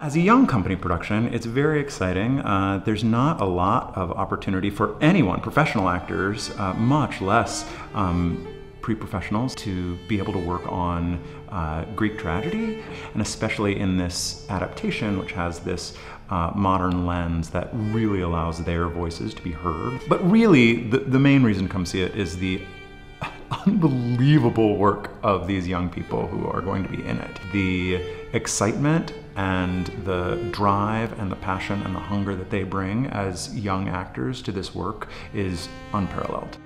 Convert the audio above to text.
As a young company production, it's very exciting. Uh, there's not a lot of opportunity for anyone, professional actors, uh, much less um, pre-professionals, to be able to work on uh, Greek tragedy, and especially in this adaptation, which has this uh, modern lens that really allows their voices to be heard. But really, the, the main reason to come see it is the unbelievable work of these young people who are going to be in it. The excitement and the drive and the passion and the hunger that they bring as young actors to this work is unparalleled.